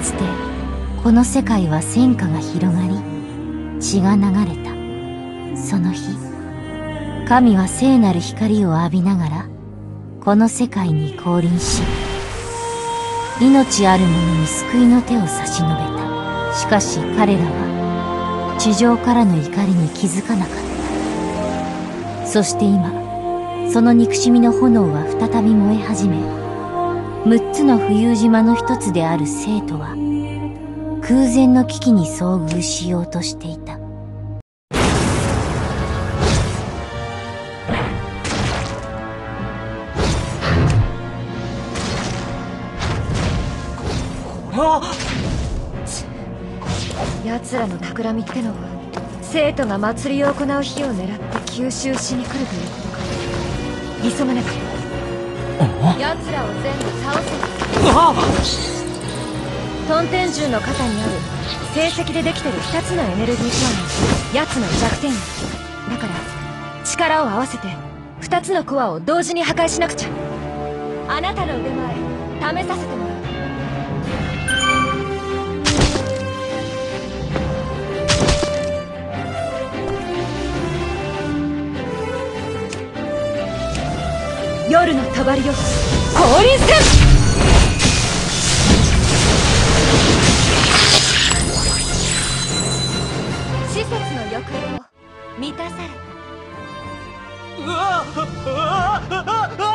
つてこの世界は戦火が広がり血が流れた。その日神は聖なる光を浴びながらこの世界に降臨し命ある者に救いの手を差し伸べた。しかし彼らは地上からの怒りに気づかなかった。そして今その憎しみの炎は再び燃え始め6つの浮遊島の一つである生徒は空前の危機に遭遇しようとしていた。奴らの企みってのは生徒が祭りを行う日を狙って吸収しに来るということか。急がなきゃ奴らを全部倒せトンテン銃の肩にある成績でできてる2つのエネルギーコアが奴の弱点だから力を合わせて2つのコアを同時に破壊しなくちゃあ。なたの腕前試させてもらう夜の帳を降臨せ施設の欲望満たされうわうわうわうわ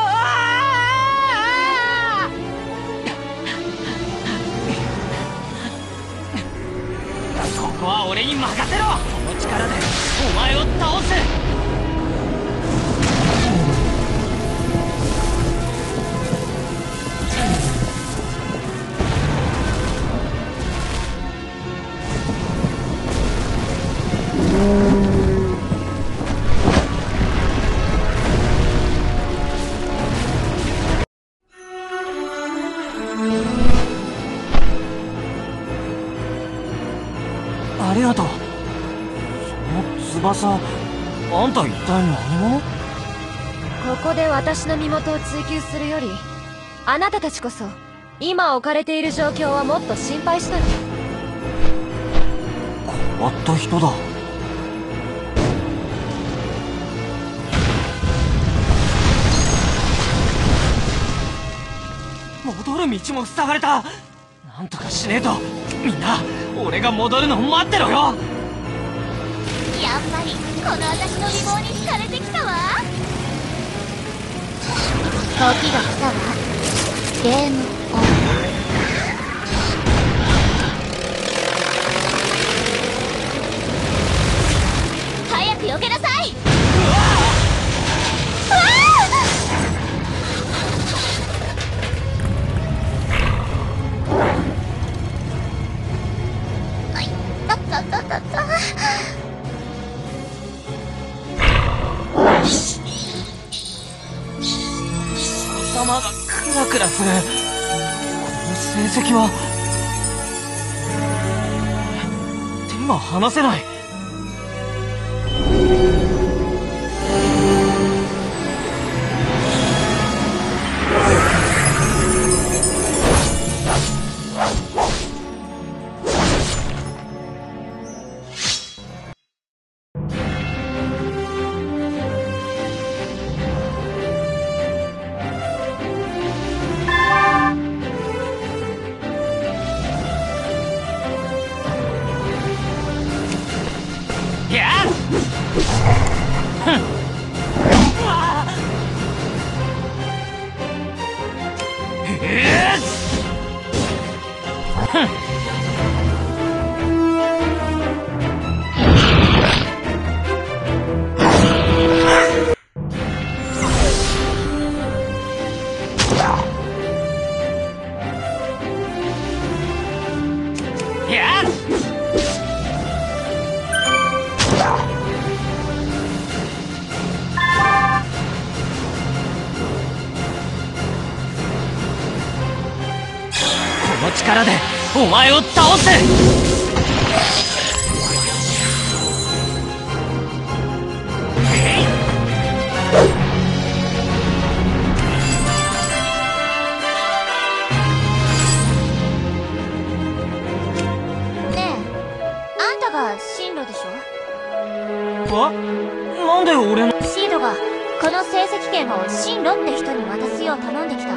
そこは俺に任せ。ろこの力でお前を倒すその翼あんた一体何者ここで私の身元を追求するよりあなたたちこそ今置かれている状況はもっと心配しなきゃ。変わった人だ。戻る道も塞がれた。なんとかしねえと。みんな俺が戻るの待ってろよやっぱりこの私の美貌に惹かれてきたわ。時が来たわ。ゲームオンクラス。この成績は。手が離せない。力で。お前を倒せ！ねえあんたが進路でしょ？あなんで俺のシードがこの成績権を進路って人に渡すよう頼んできた。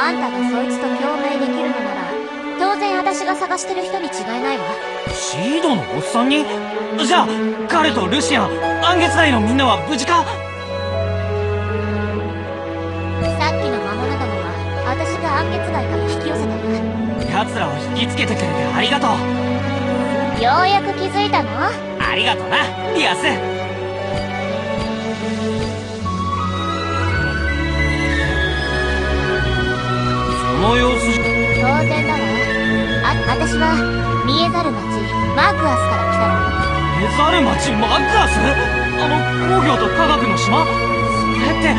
あんたがそいつと共鳴できるのなら当然私が探してる人に違いないわ。シードのおっさんに？じゃあ彼とルシアン暗月内のみんなは無事か？さっきの魔物どもは私が暗月外から引き寄せたわ。奴らを引きつけてくれてありがとう。ようやく気づいたの？ありがとなリアス。その様子当然だわあ私は見えざる町マークアスから来たの。エザル町マッカース？あの工業と科学の島？それって。な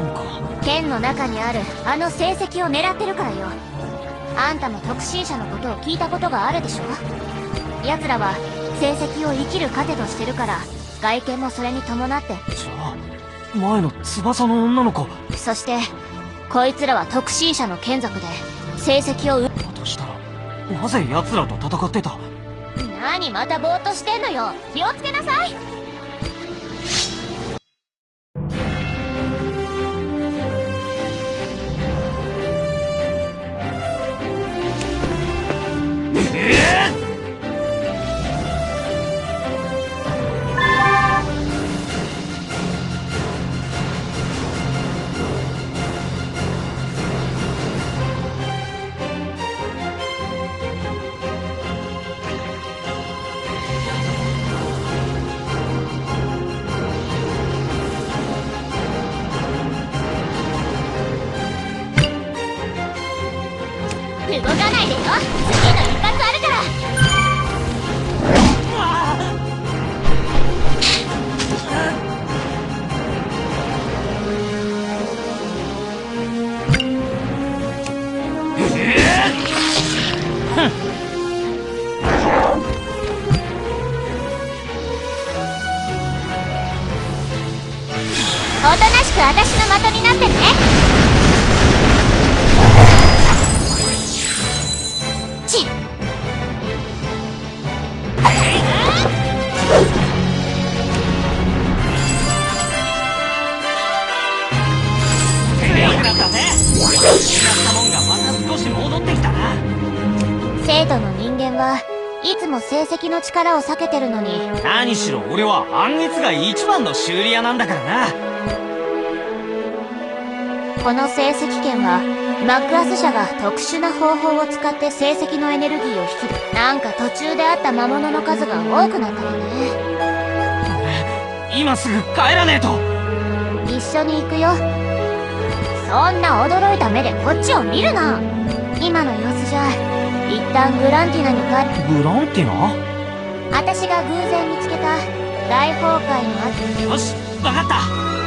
んか。剣の中にあるあの成績を狙ってるからよ。あんたも特進者のことを聞いたことがあるでしょ？奴らは成績を生きる糧としてるから外見もそれに伴って。じゃあ前の翼の女の子。そしてこいつらは特進者の眷属で成績をうだとしたらなぜ奴らと戦ってた？何またぼーっとしてんのよ。気をつけなさい私の的になってね。生徒の人間はいつも成績の力を避けてるのに。何しろ俺は暗月が一番の修理屋なんだからなこの成績圏はマックアス社が特殊な方法を使って成績のエネルギーを引き出なんか途中であった魔物の数が多くなったわね。今すぐ帰らねえと。一緒に行くよ。そんな驚いた目でこっちを見るな。今の様子じゃ一旦グランティナに帰グランティナ？私が偶然見つけた大崩壊の後。よし分かった